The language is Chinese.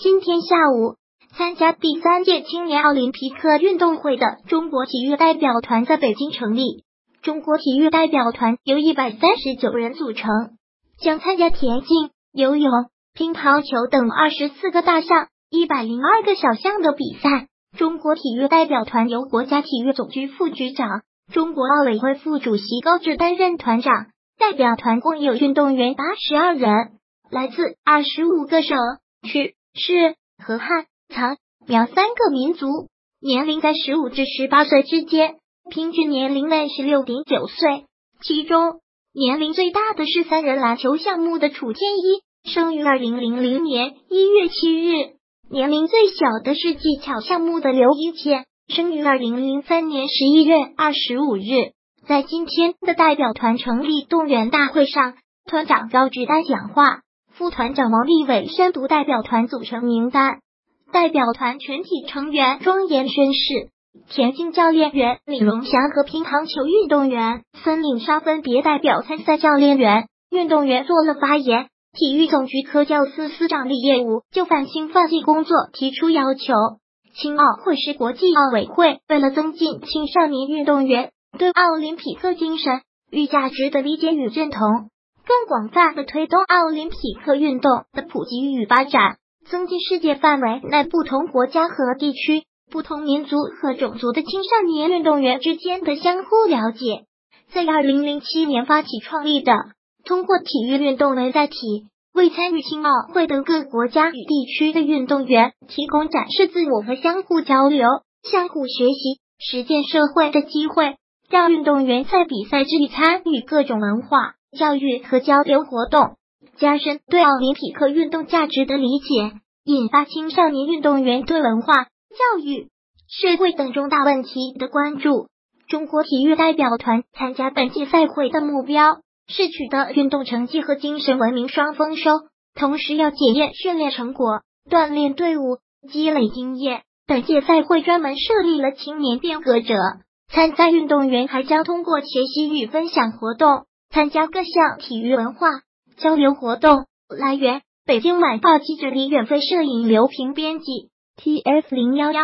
今天下午，参加第三届青年奥林匹克运动会的中国体育代表团在北京成立。中国体育代表团由一百三十九人组成，将参加田径、游泳、乒乓球等二十四个大项、一百零二个小项的比赛。中国体育代表团由国家体育总局副局长、中国奥委会副主席高志担任团长。代表团共有运动员八十二人，来自二十五个省区。是和汉、藏、苗三个民族，年龄在十五至十八岁之间，平均年龄为十六点九岁。其中年龄最大的是三人篮球项目的楚天一，生于二零零零年一月七日；年龄最小的是技巧项目的刘一茜，生于二零零三年十一月二十五日。在今天的代表团成立动员大会上，团长高志丹讲话。副团长王立伟宣读代表团组成名单，代表团全体成员庄严宣誓。田径教练员李荣祥和乒乓球运动员孙颖莎分别代表参赛教练员、运动员做了发言。体育总局科教司司长李业武就反兴奋剂工作提出要求。青奥会是国际奥委会为了增进青少年运动员对奥林匹克精神与价值的理解与认同。更广泛的推动奥林匹克运动的普及与发展，增进世界范围内不同国家和地区、不同民族和种族的青少年运动员之间的相互了解。在二零零七年发起创立的，通过体育运动为载体，为参与青奥会的各国家与地区的运动员提供展示自我和相互交流、相互学习、实践社会的机会，让运动员在比赛之余参与各种文化。教育和交流活动，加深对奥林匹克运动价值的理解，引发青少年运动员对文化、教育、社会等重大问题的关注。中国体育代表团参加本届赛会的目标是取得运动成绩和精神文明双丰收，同时要检验训练成果、锻炼队伍、积累经验。本届赛会专门设立了青年变革者，参赛运动员还将通过学习与分享活动。参加各项体育文化交流活动。来源：北京晚报记者李远飞，摄影刘平编辑。T F 零幺幺。